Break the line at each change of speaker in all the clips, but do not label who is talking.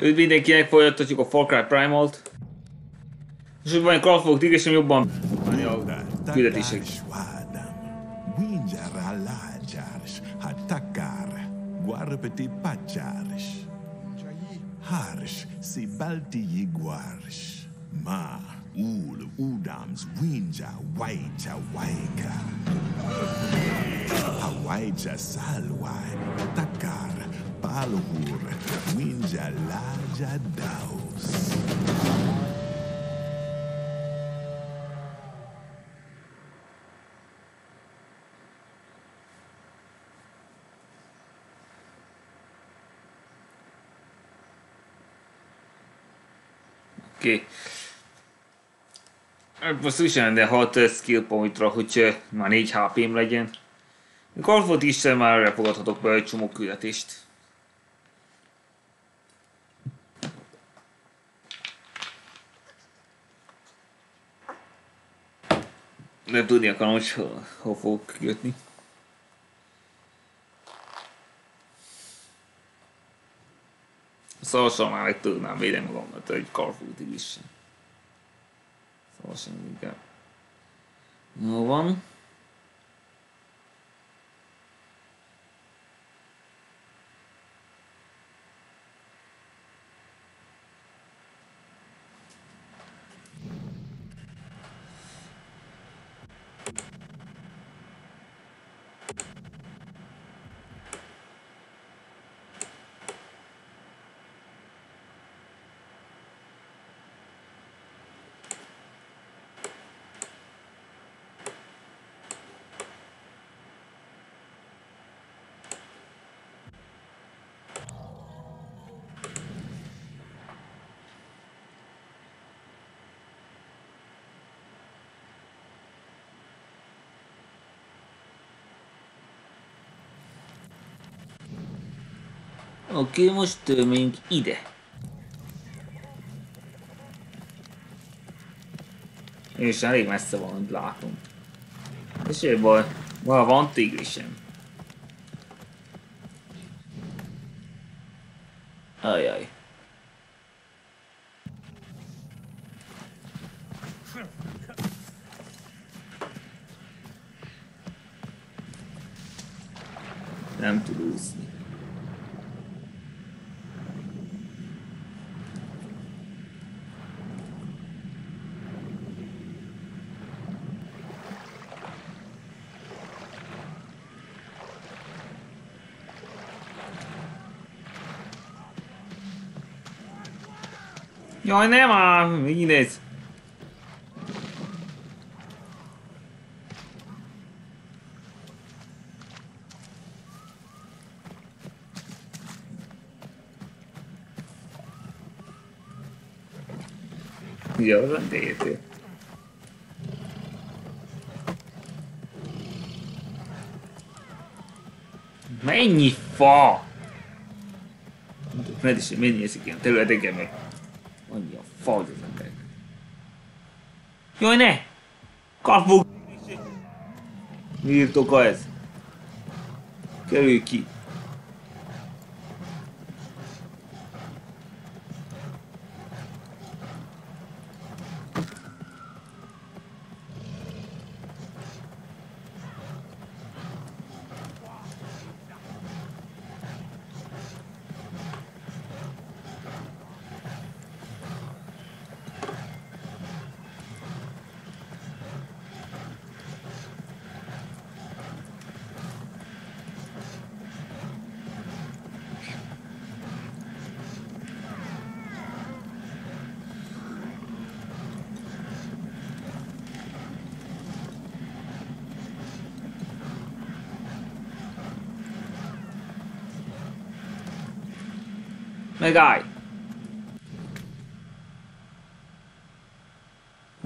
Üdv mindenkinek, folytatjuk a Far Cry Primal-t. És hogy van Call of Duty, jobban menni a küldetések. Guarpeti pacharish. Harish si balti yiguarish. Ma ul udams winja waija waika. Hawaija salwai palhur winja laja daus. Oké. Okay. Most úgy sem, de 6 skill pointra, hogy már 4 HP-m legyen. Golfot is már elfogadhatok be egy csomó küldetést. Nem tudni akarom, hogy hol, fogok jutni. Szóval már meg tudnám védeni magamat of Duty is. Szóval sem inkább. Jó van. Oké, most tömjünk ide. És elég messze van, hogy látom. És egy baj, van, van tigrisem. Ajaj. Jaj, nem ám! Megint ez. Jó, tényleg. Mennyi fa? Med is mennyi eszik ilyen területeken meg. Annyi a fagy az emberek. Jaj, ne! Kapuk! Mi írtok ez? Kerülj ki! Megállj!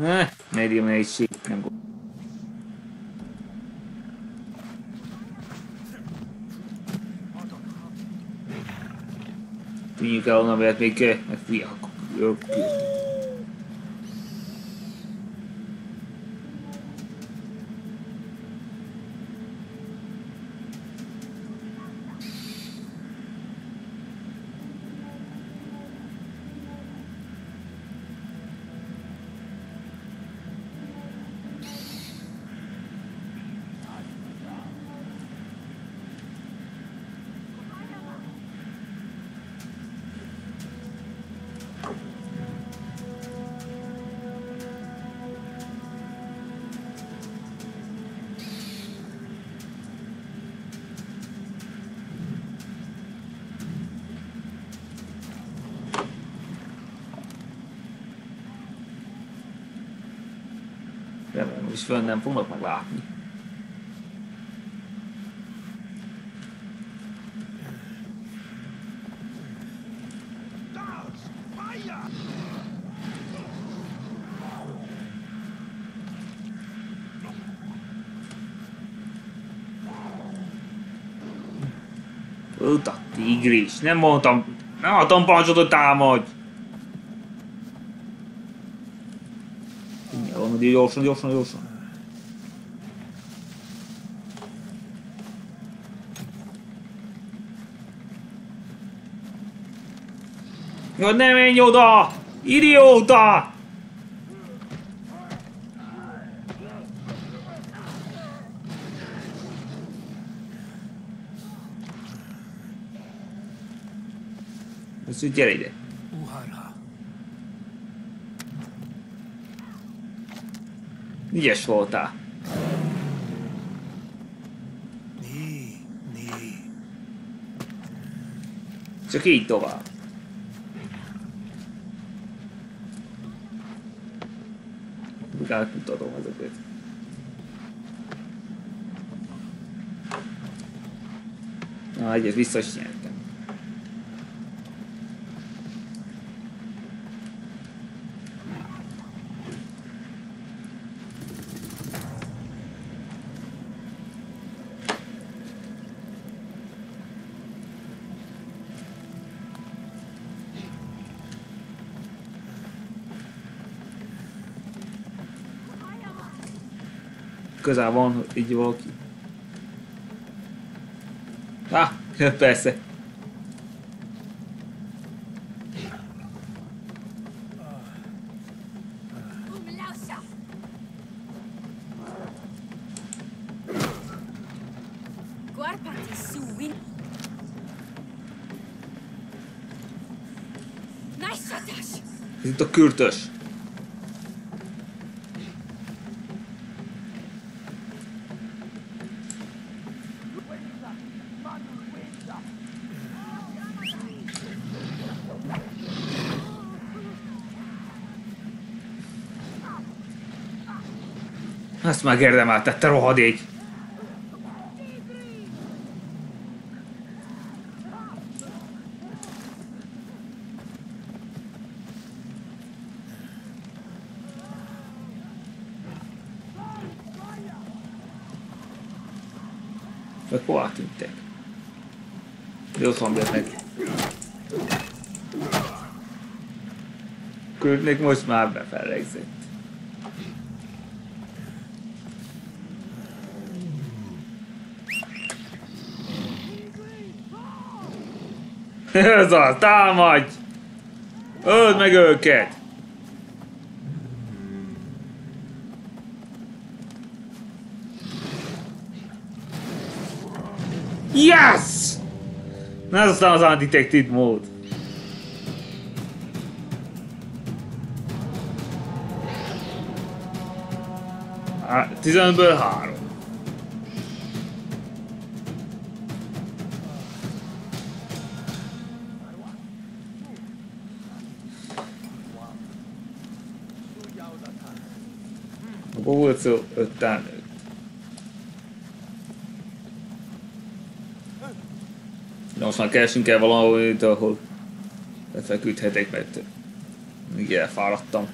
Eh, médium egység, nem gond. Tűnjük el onnan, mert még meg fiak. És fönn nem fognak meglátni. Ott a tigris. Nem mondtam, nem adtam parancsot, hogy támadj. Gyorsan, gyorsan, gyorsan, gyorsan. Jó, ne menj oda! Idióta! Ezt úgy gyere ide.
Uhara.
Ügyes voltál. Csak így tovább. Elkutatom ezeket. Na, egyet vissza is nyertem. Közel van így valaki. Ah, persze. Ez a kürtös. Ezt megérdemeltette rohadék. Vagy hová tűntek? De ott van meg. Küldnék most már befellegzett. Ez az, támadj! Öld meg őket! Yes! Na ez aztán az undetected mód. Á, 15-ből 3. Már keresünk el valahol, ahol lefeküdhetek, mert még elfáradtam.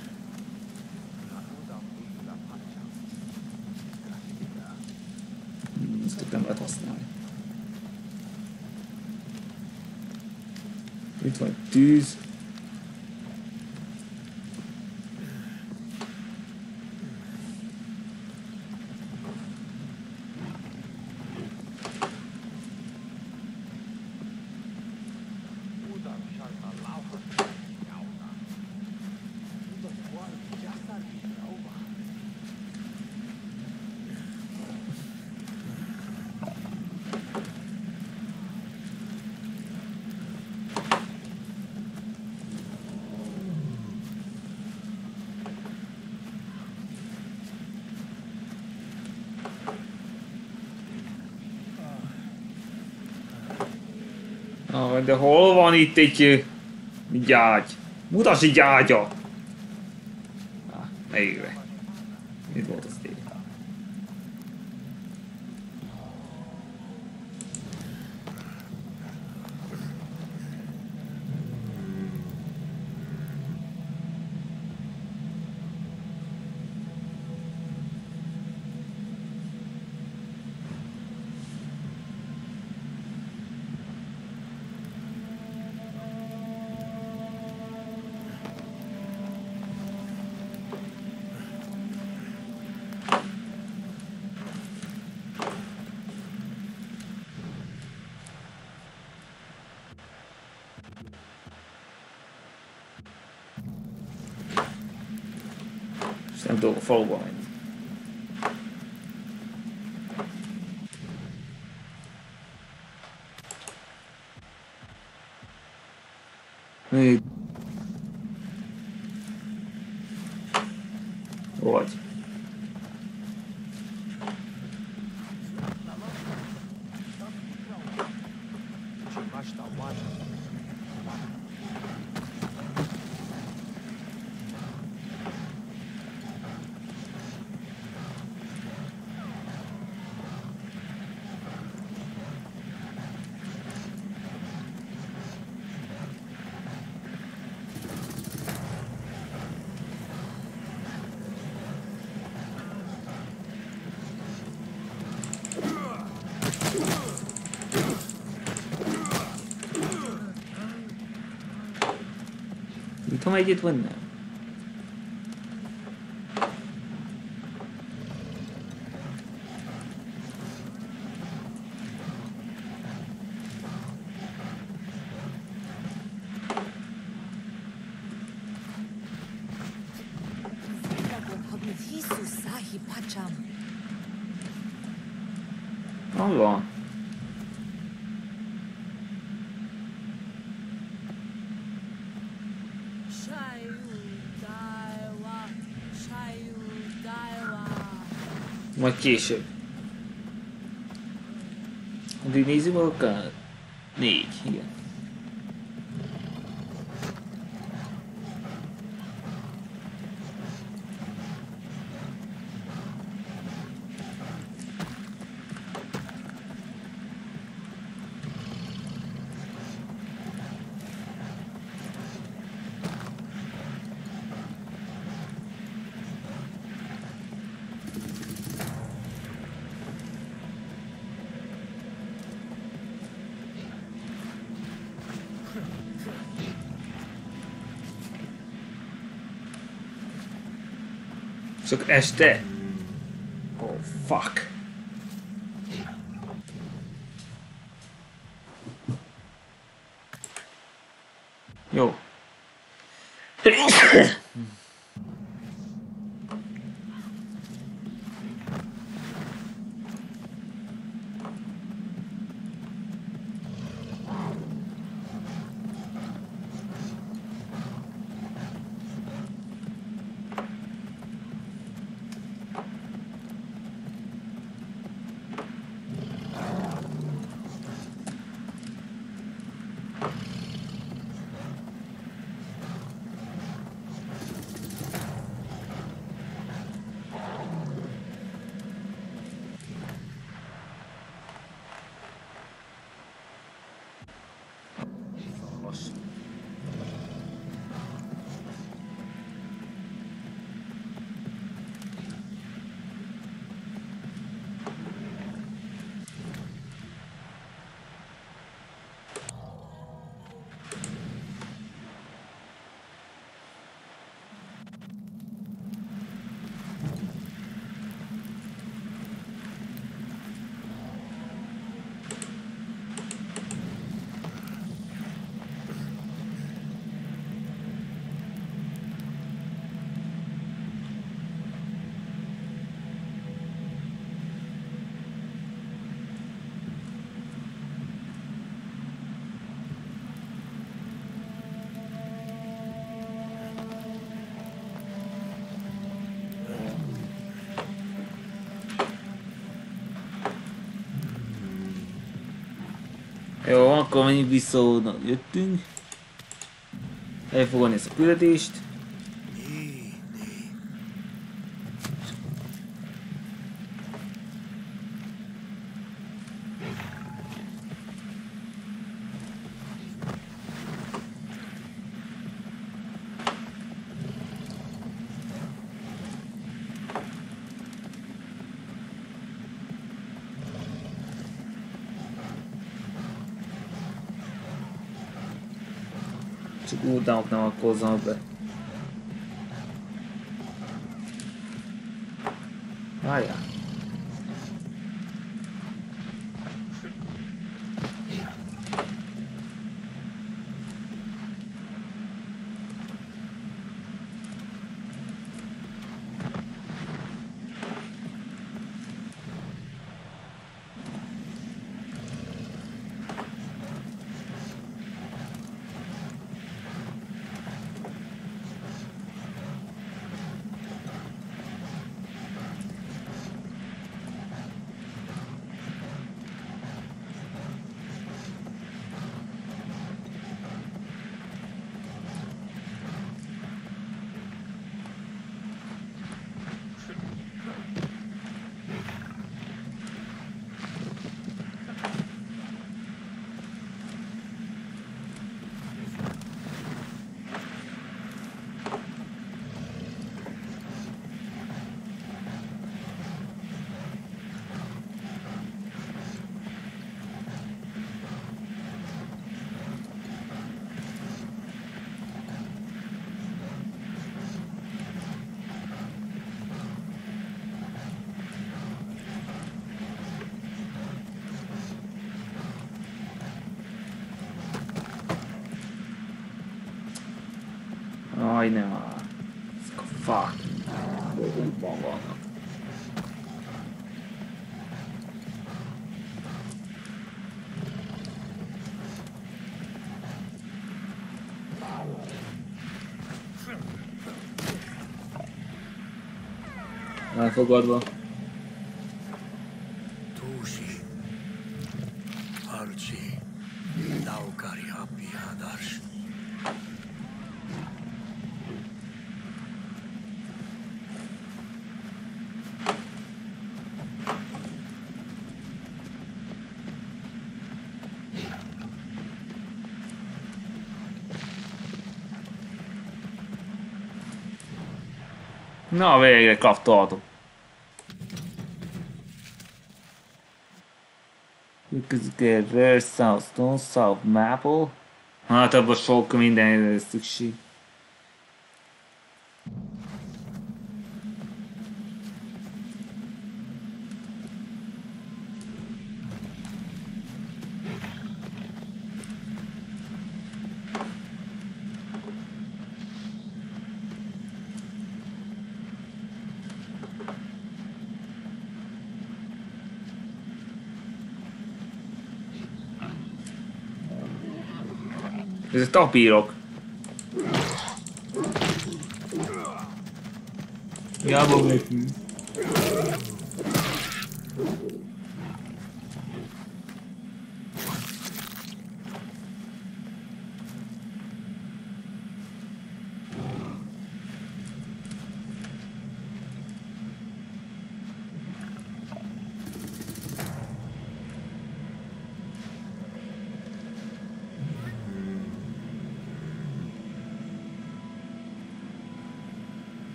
Ezt nem lehet használni. Itt van tűz. Ah, de hol van itt egy gyágy? Mutasd egy gyágyat! Nem tudok a faluba menni. Még... Vagy. Nyitom egyet, vagy nem? Hol van? Majd később. Addig nézzük meg a kár. Négy, igen. Csak este? Oh, fuck. Jó. Most. Jó, akkor menjünk vissza, onnan jöttünk. Elfogadni ezt a küldetést. Utánok nem akkozzanak be. Várjál. Jaj, ne már. Ezek a fucking dolgokban vannak. Elfogadva. Na, végre kaptaltok. Because rare south, stone south, maple. Hát abban sok mindenre lesz szükség. Tapírok. Jába nekünk.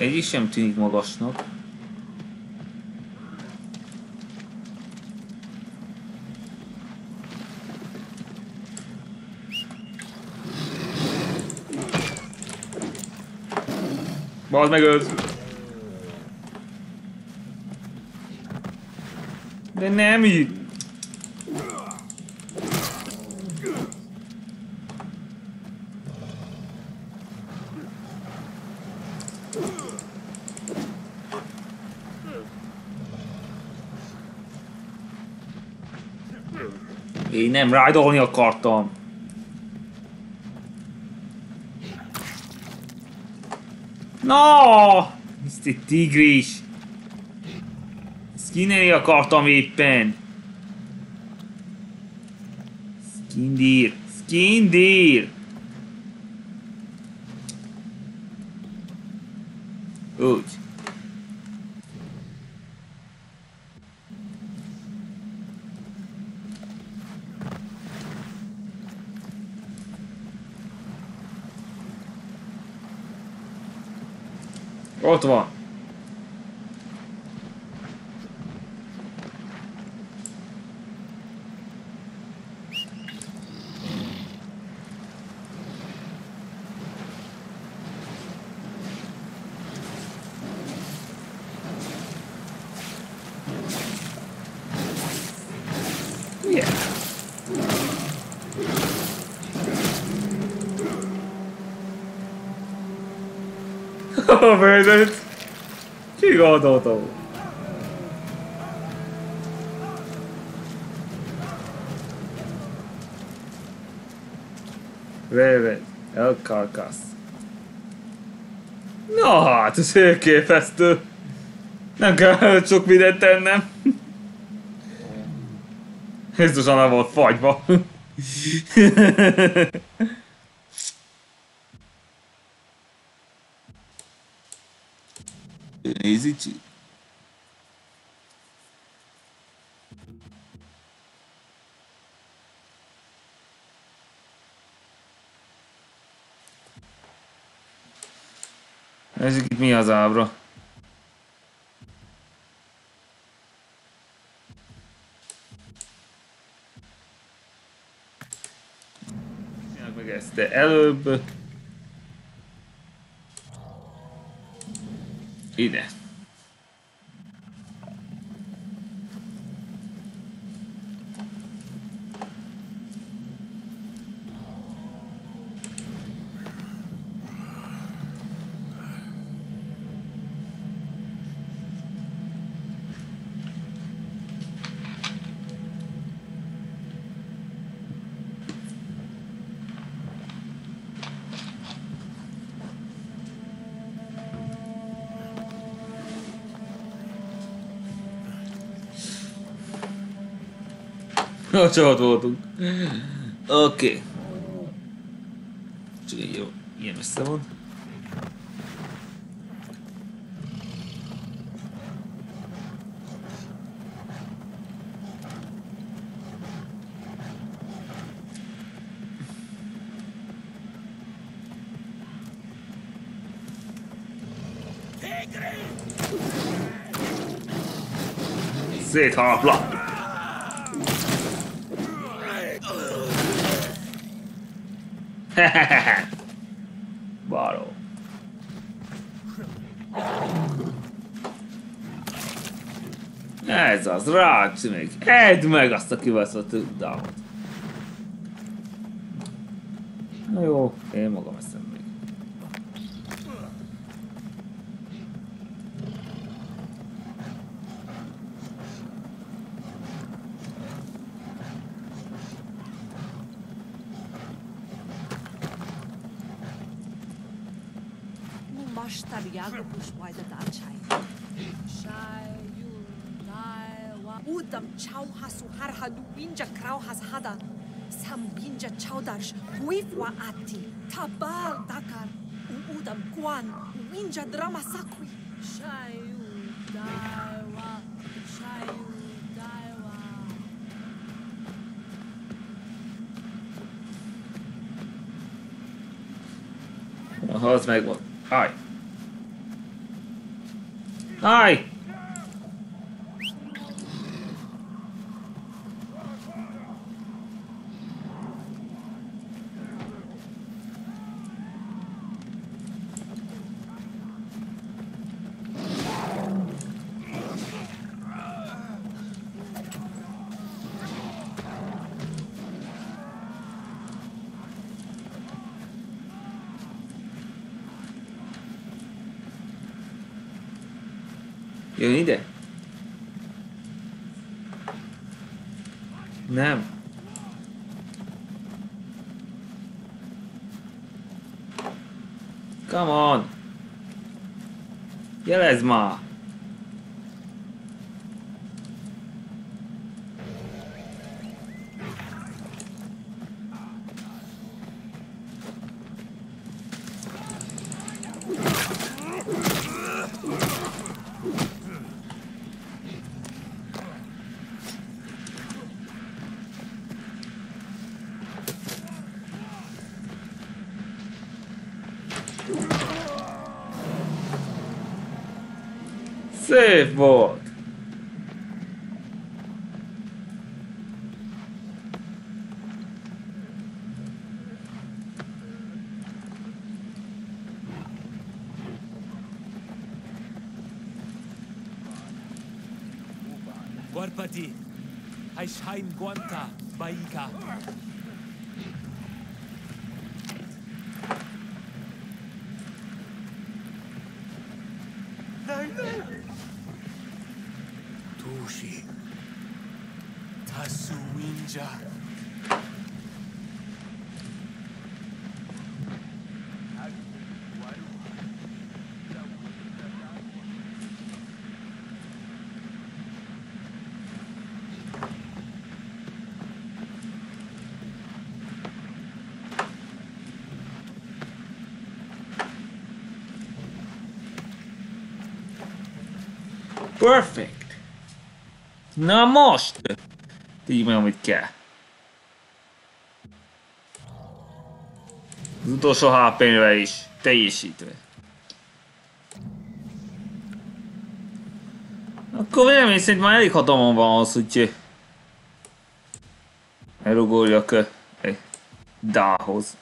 Egy is sem tűnik magasnak. Bazd meg őt! De nem így! Én nem rájdolni akartam. No! Mr. Tigris! Skinelni akartam éppen. Skindir! Skindir! Úgy. Ott van. Vedete? Ci godo to. Véve, elkarkasz. Na hát, ez elképesztő. Nem kell sok mindent tennem. Biztosan nem volt fagyva. City. Nézzük itt mi az ábra. Csináljuk meg ezt de előbb. Ide. A csapat voltunk. Oké. Okay. Csak egy jó, ilyen össze van. Szétharapla! Baró. Ez az, rács még. Edd meg azt a kibaszott damot. Na jó, én magam eszem
Odarsh, Huifwa Ati, Kwan, Winja Shayu Daiwa, Shayu Daiwa.
Well, let's make one. Hi. Hi! kein Guanta,
Baika. Nein, nein! Toshi. Tasu Winja.
Perfect! Na most! Így meg, amit kell. Az utolsó HP-vel is teljesítve. Akkor vélemény szerint már elég hatalmam van az, hogy elugorjak eh, egy dához.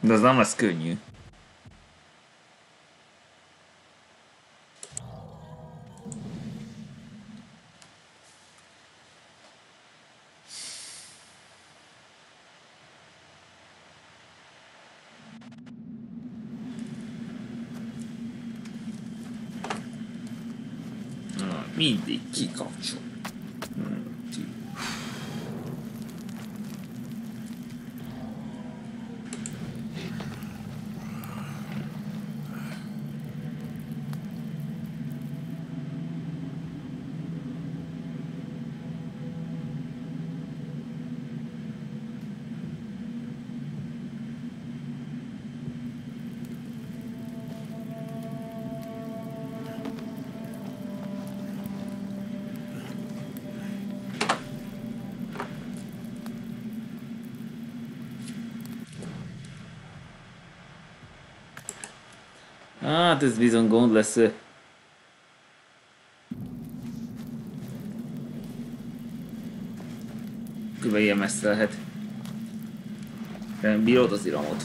De az nem lesz könnyű. agriculture Hát ez bizony gond lesz. Kb. ilyen messze lehet. De bírod az iramot.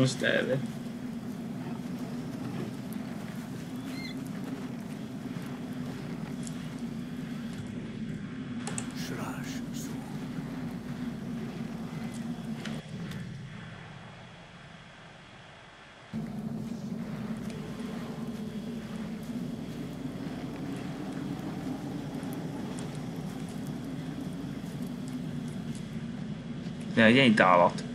most erre. De egy állat.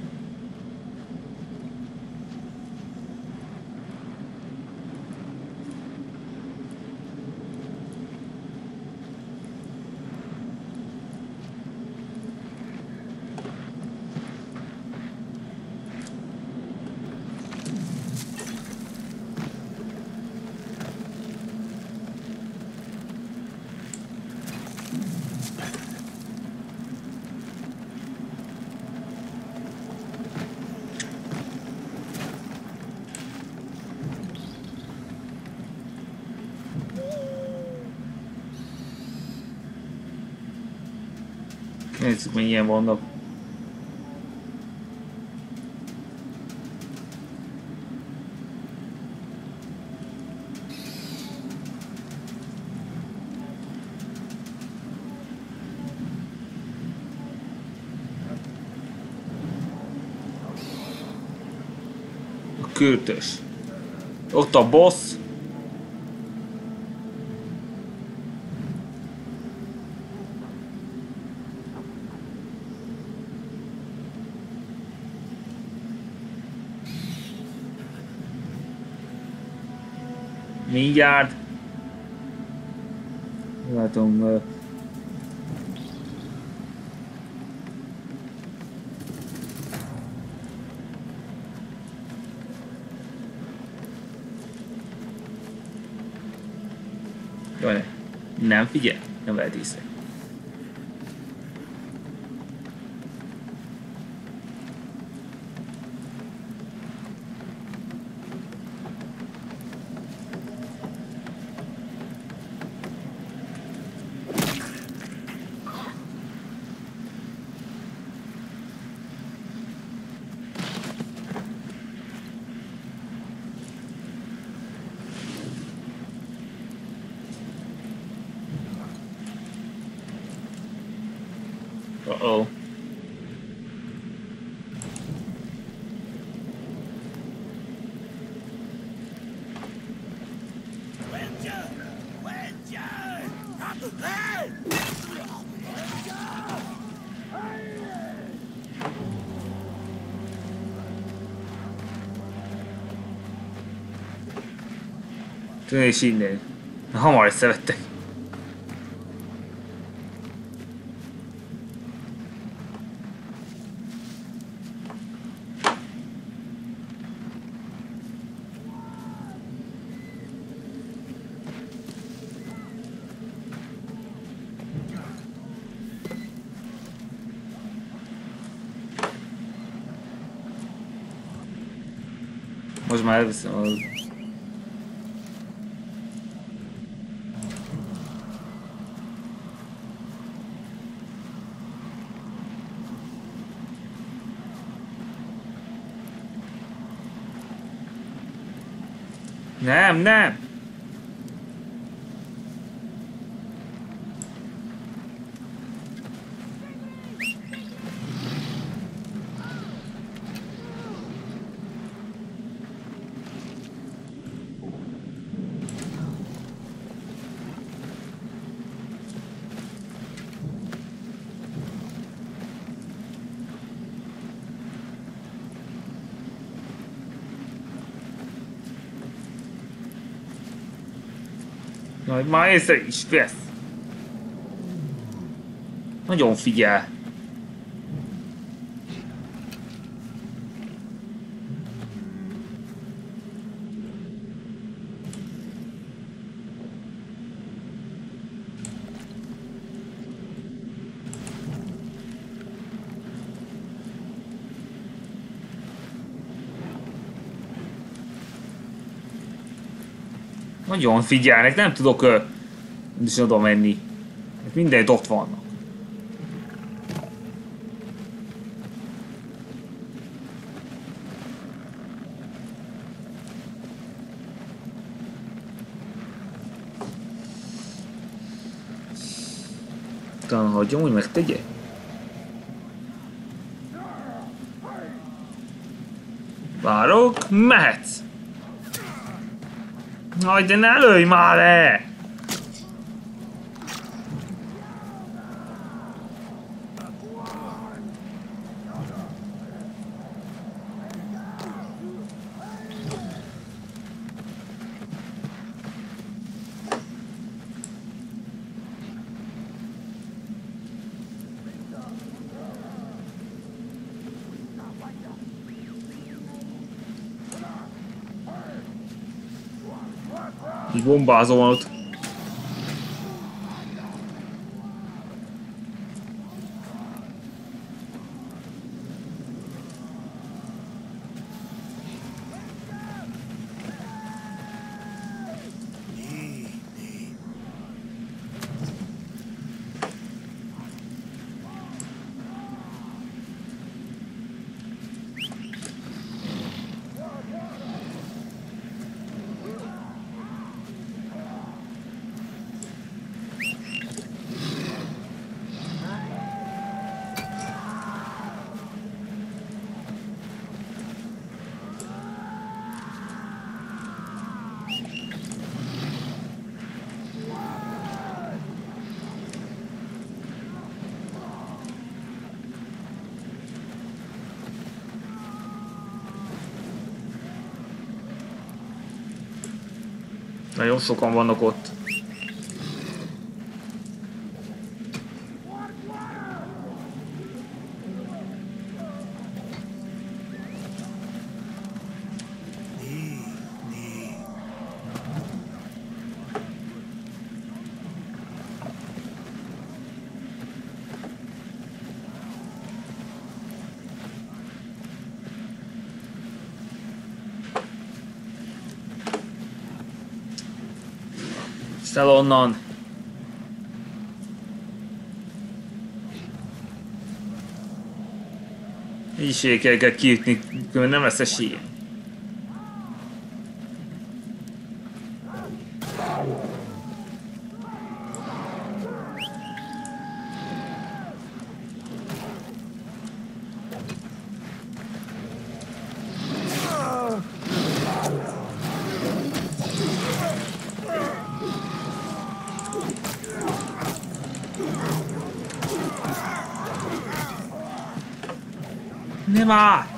30 még vannak. A. Ott a boss, Mindjárt. Látom, ne. Nem figyel, nem lehet észre. Tűnés innen. Hamar összevettek. Most már elviszem az... Nem, nem! Majd már észre is vesz. Nagyon figyel. Nagyon figyelnek, nem tudok ö, is oda menni. Mindenütt ott vannak. Talán hagyjam, hogy megtegye? Várok, mehetsz! Aj, de ne lőj már le! Így bombázom ott. Nagyon sokan vannak ott.
Nii,
Szel onnan. Így kell kiütni, különben nem lesz esélye. Nem áll!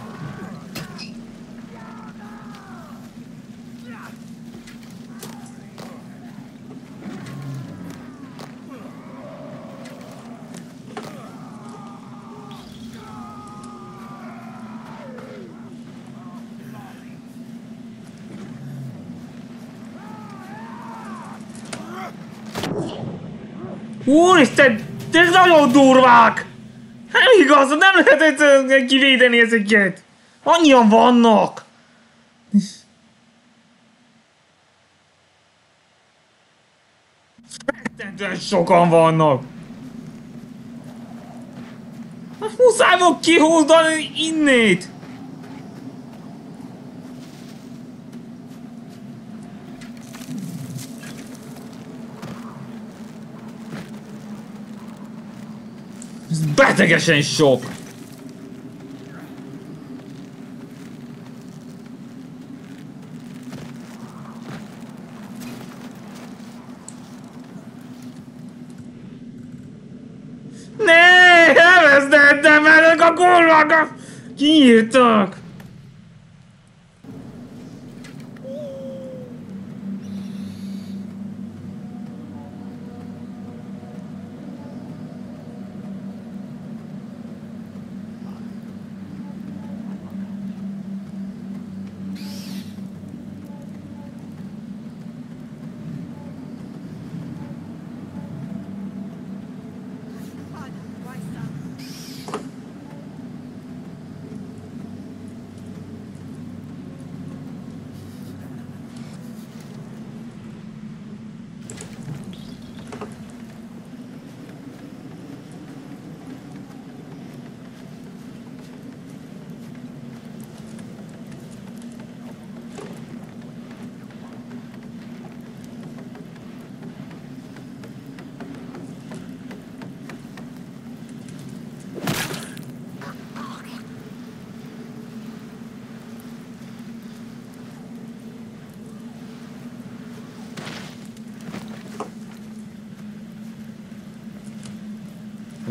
Úristen, ez nagyon durvák! Nem igaz, nem lehet egyszerűen kivédeni ezeket. Annyian vannak. Rettentően sokan vannak. Hát muszáj volt kihúzdani innét. Ez betegesen sok.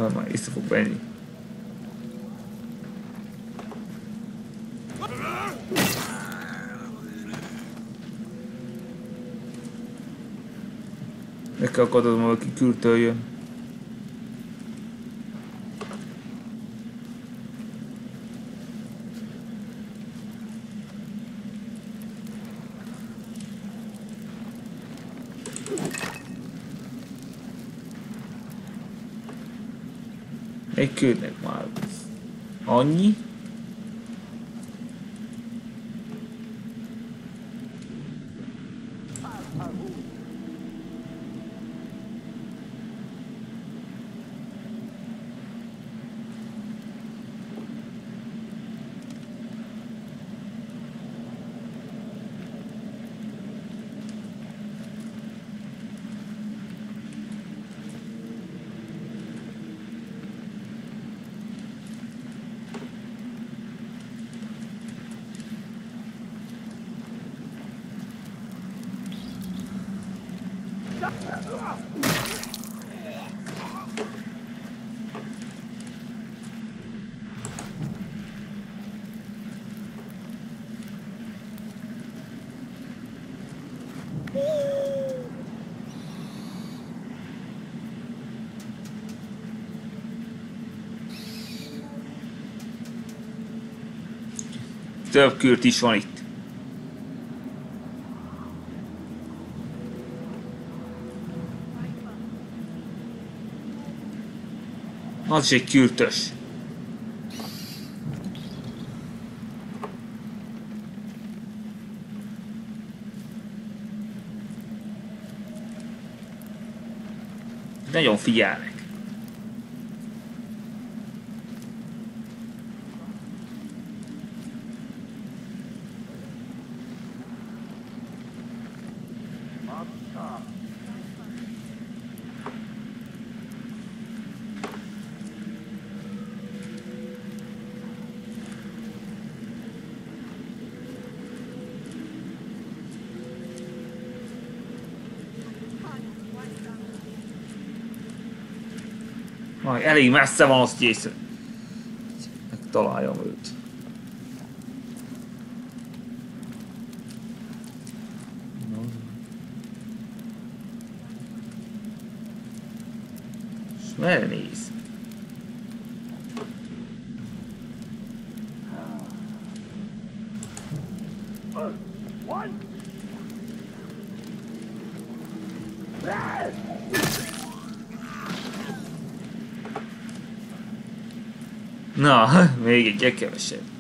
Na, már észre fog benni. Meg kell akadnom, valaki kültől küldnek már. Annyi? Több kürt is van itt. Az is egy kürtös. Nagyon figyelnek. Majd elég messze van, azt észre. Megtaláljam őt. Merre néz? Na, még egy kevesebb.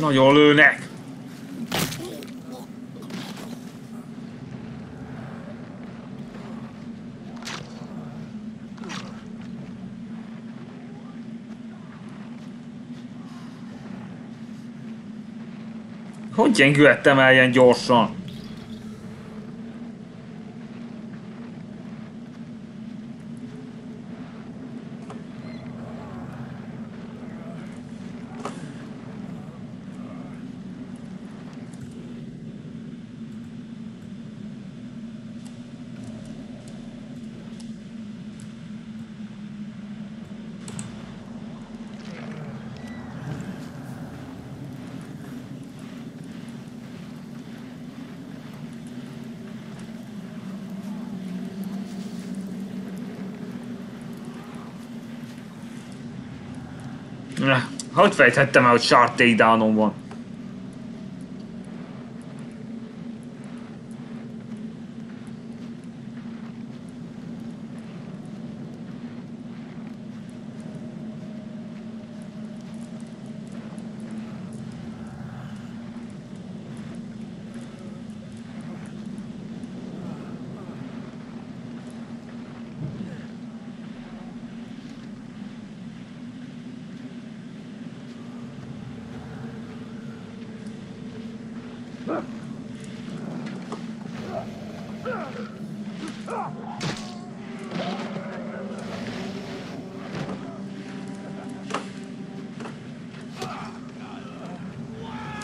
Nagyon lőnek. Hogy gyengülhettem el ilyen gyorsan? Na, Hogy fejthettem el, hogy Shark takedownom van?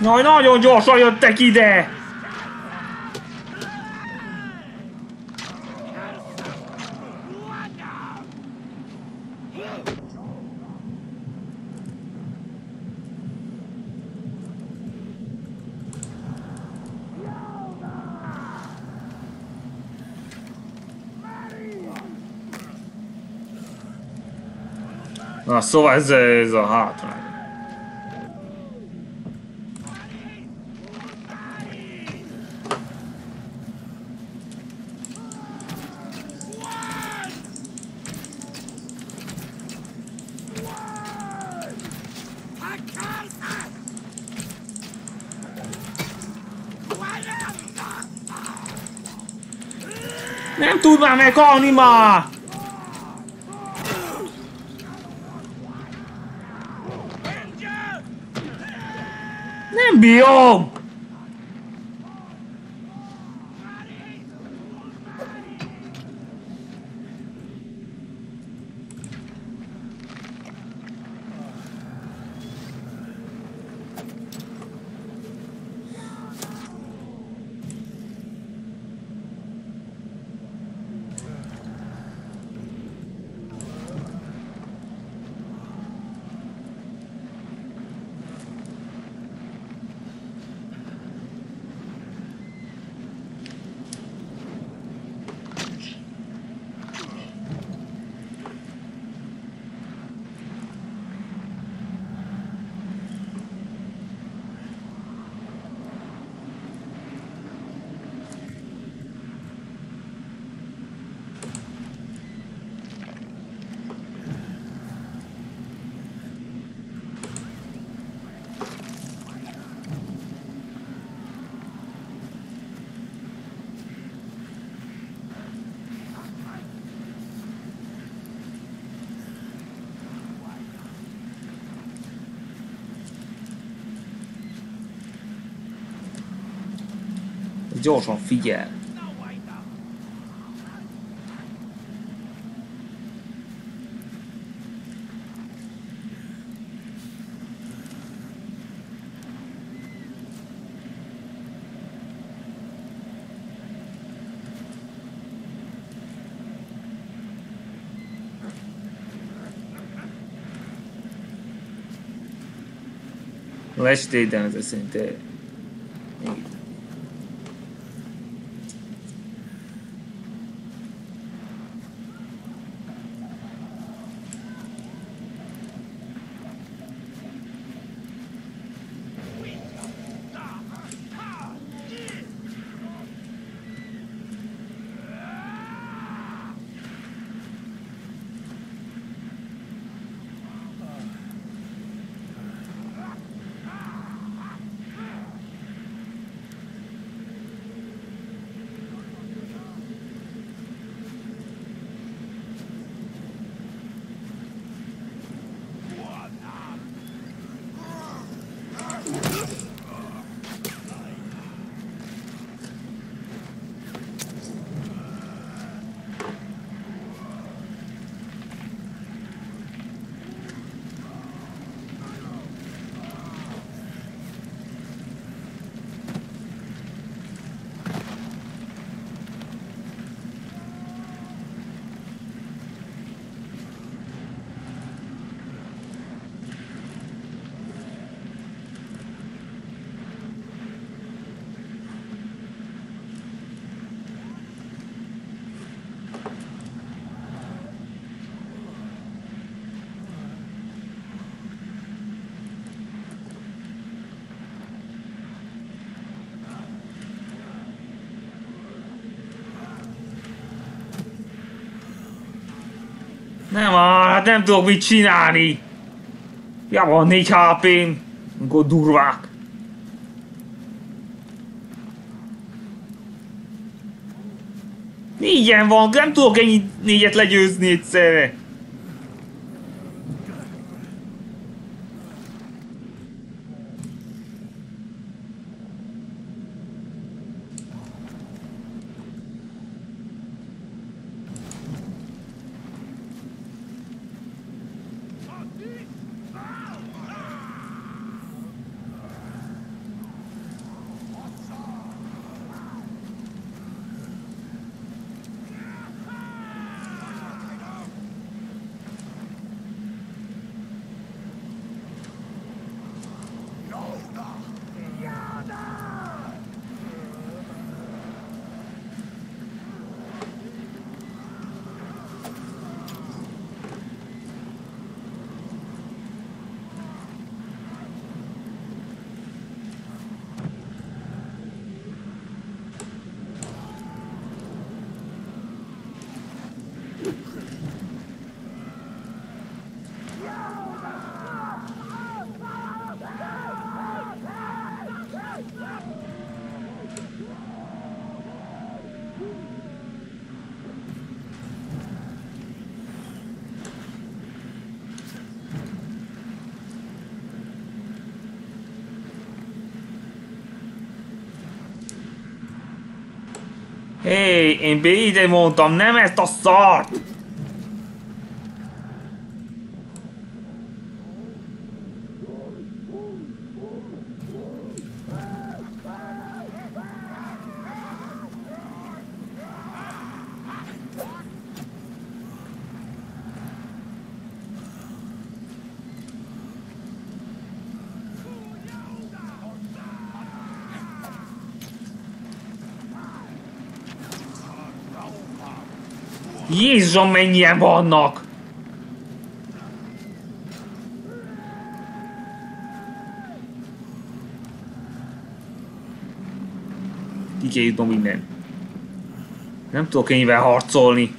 Jaj, nagyon gyorsan jöttek ide! Na szóval ez, ez a hátrány. Nem tud már Gyorsan figyel. Lestéden ez szinte Nem, hát nem tudok mit csinálni. Ja, van 4 HP-m. Akkor durvák. Négyen van, nem tudok ennyi négyet legyőzni egyszerre. Hé, én ide mondtam, nem ezt a szart! Jézusom, mennyien vannak! Ki kell. Nem tudok ennyivel harcolni.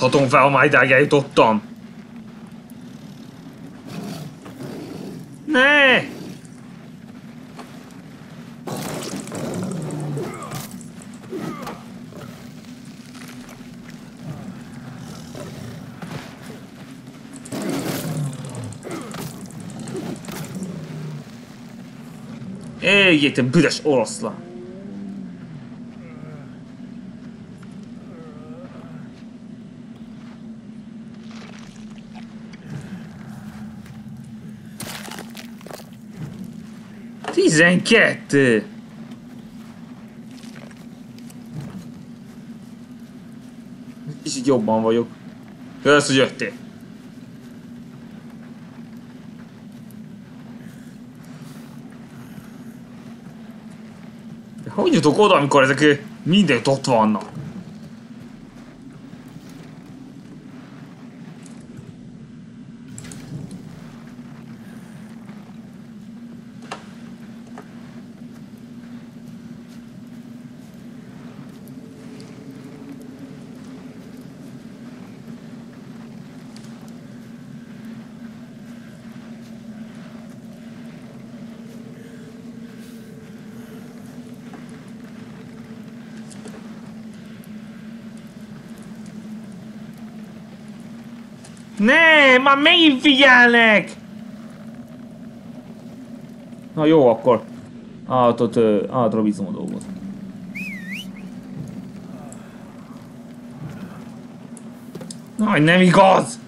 Adhatom fel, ha idáig eljutottam. Ne! Éljék, te büdös oroszlán! Tizenkettő! Kicsit jobban vagyok. Kösz, hogy jöttél. De hogy jutok oda, amikor ezek mindent ott vannak? Ne, már megint figyelnek! Na jó, akkor. Állatot, állatra bízom a dolgot. Aj, nem igaz!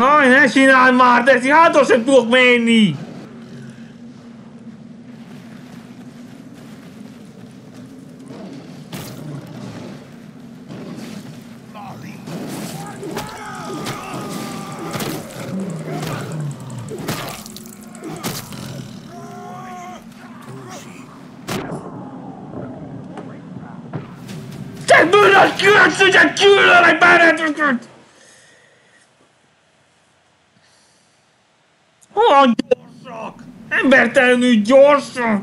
Aj, ne csináld már, de ezt hátra sem tudok menni! Te bűnös különbséget gyűlölök benneteket! Olyan Embertelenül gyorsak!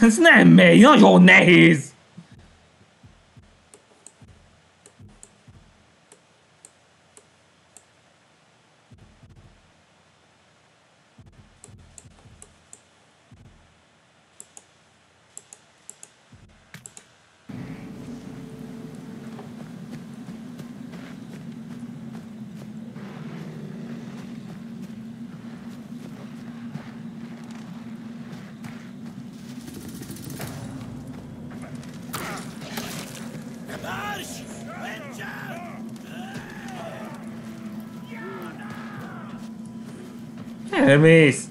Ez nem megy, nagyon nehéz! Elmész!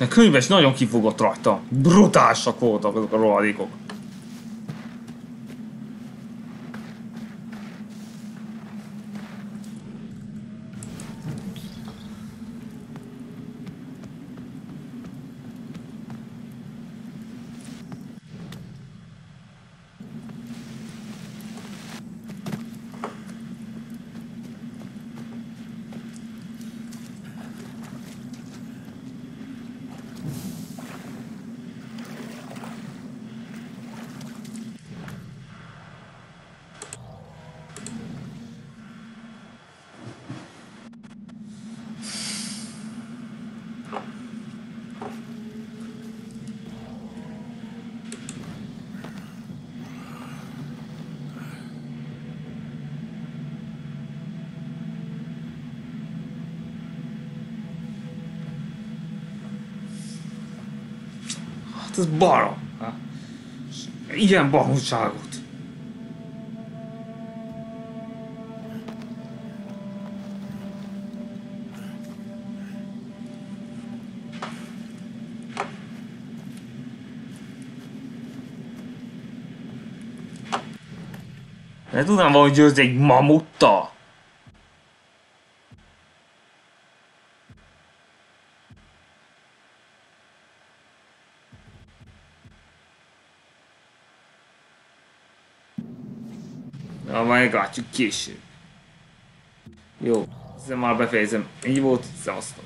A könyves nagyon kifogott rajta. Brutálisak voltak azok a rohadékok. Ez barom. Ilyen baromságot. Nem tudnám valahogy győzni egy mamuttal. Meglátjuk később. Jó, ezzel már befejezem. Így volt, szevasztok.